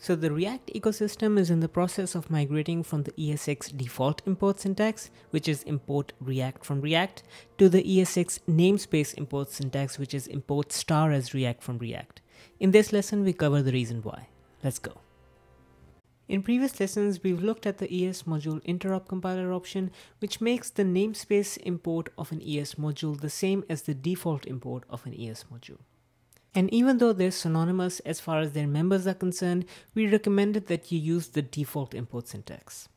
So the React ecosystem is in the process of migrating from the ES6 default import syntax, which is import React from React, to the ES6 namespace import syntax, which is import star as React from React. In this lesson, we cover the reason why. Let's go. In previous lessons, we've looked at the ES module interop compiler option, which makes the namespace import of an ES module the same as the default import of an ES module. And even though they're synonymous as far as their members are concerned, we recommended that you use the default import syntax.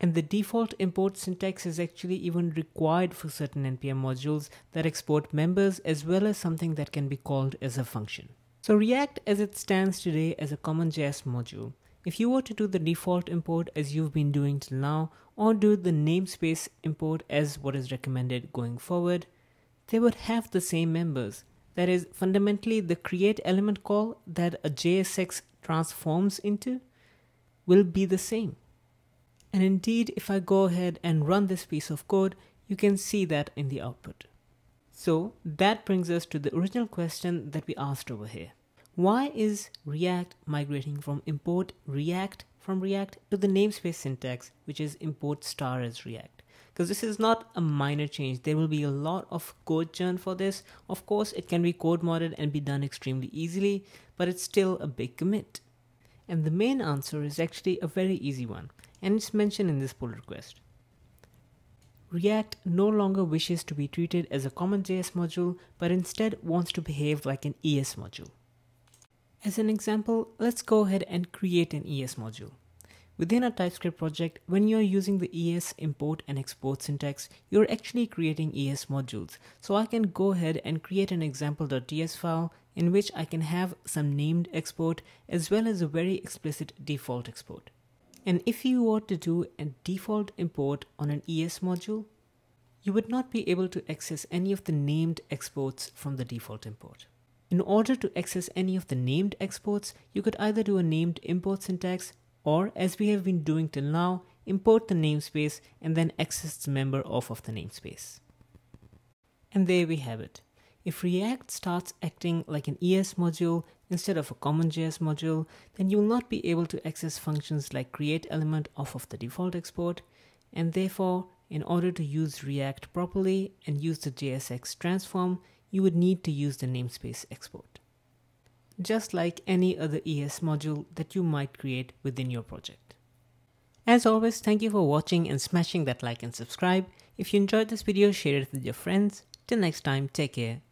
And the default import syntax is actually even required for certain NPM modules that export members as well as something that can be called as a function. So React as it stands today as a common JS module if you were to do the default import as you've been doing till now, or do the namespace import as what is recommended going forward, they would have the same members. That is fundamentally the create element call that a JSX transforms into will be the same. And indeed, if I go ahead and run this piece of code, you can see that in the output. So that brings us to the original question that we asked over here. Why is React migrating from import React from React to the namespace syntax, which is import star as React? Because this is not a minor change. There will be a lot of code churn for this. Of course, it can be code modded and be done extremely easily, but it's still a big commit. And the main answer is actually a very easy one, and it's mentioned in this pull request. React no longer wishes to be treated as a CommonJS module, but instead wants to behave like an ES module. As an example, let's go ahead and create an ES module. Within a TypeScript project, when you're using the ES import and export syntax, you're actually creating ES modules. So I can go ahead and create an example.ts file in which I can have some named export as well as a very explicit default export. And if you were to do a default import on an ES module, you would not be able to access any of the named exports from the default import. In order to access any of the named exports, you could either do a named import syntax or as we have been doing till now, import the namespace and then access the member off of the namespace. And there we have it. If React starts acting like an ES module instead of a CommonJS module, then you will not be able to access functions like create element off of the default export, and therefore, in order to use React properly and use the JSX transform, you would need to use the namespace export. Just like any other ES module that you might create within your project. As always, thank you for watching and smashing that like and subscribe. If you enjoyed this video, share it with your friends. Till next time, take care